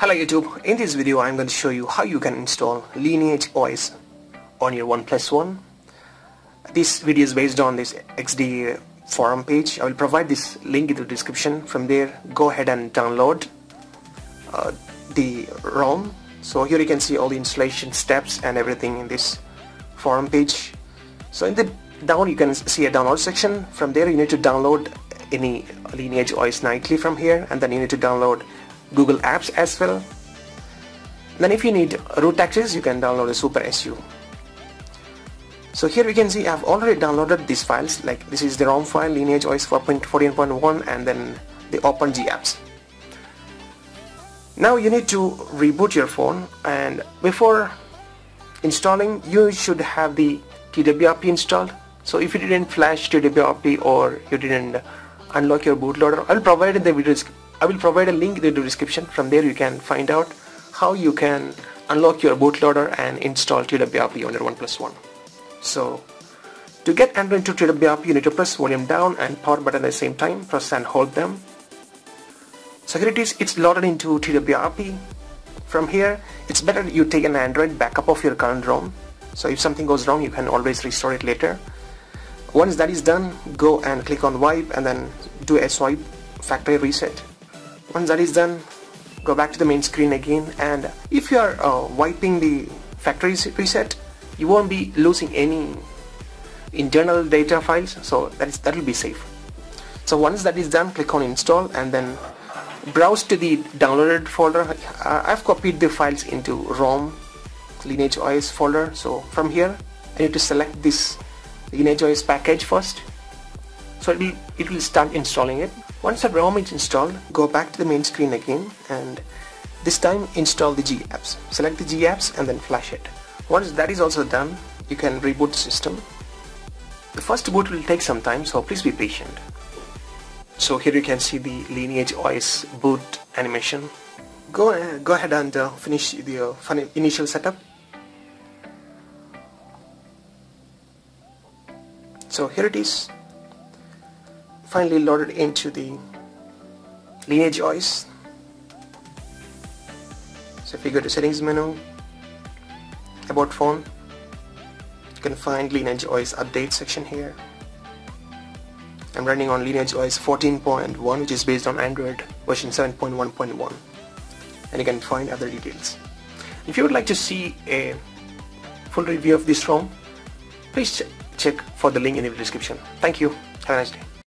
Hello YouTube, in this video I'm going to show you how you can install Lineage OS on your OnePlus One. This video is based on this XDA forum page. I will provide this link in the description. From there, go ahead and download uh, the ROM. So here you can see all the installation steps and everything in this forum page. So in the down you can see a download section. From there you need to download any Lineage OS nightly from here and then you need to download Google Apps as well. Then if you need root access, you can download a Super SU. So here we can see I've already downloaded these files like this is the ROM file Lineage OS 4.14.1 and then the Open GApps. Now you need to reboot your phone and before installing you should have the TWRP installed. So if you didn't flash TWRP or you didn't unlock your bootloader, I'll provide in the video I will provide a link in the description. From there you can find out how you can unlock your bootloader and install TWRP on your OnePlus One. So to get Android to TWRP you need to press volume down and power button at the same time. Press and hold them. So here it is, it's loaded into TWRP. From here, it's better you take an Nandroid backup of your current ROM. So if something goes wrong, you can always restore it later. Once that is done, go and click on wipe and then do a swipe factory reset once that is done go back to the main screen again. And if you are uh, wiping the factory reset you won't be losing any internal data files. So that is that will be safe. So once that is done click on install and then browse to the downloaded folder. I've copied the files into ROM lineage OS folder. So from here I need to select this lineage OS package first. So it will, it will start installing it once the ROM is installed, go back to the main screen again and this time install the G apps. Select the G apps and then flash it. Once that is also done, you can reboot the system. The first boot will take some time, so please be patient. So here you can see the Lineage OS boot animation. Go, uh, go ahead and uh, finish the uh, initial setup. So here it is finally loaded into the lineage OS so if you go to settings menu about phone you can find lineage OS update section here. I'm running on lineage OS 14.1 which is based on Android version 7.1.1 and you can find other details. If you would like to see a full review of this ROM please ch check for the link in the description. Thank you. Have a nice day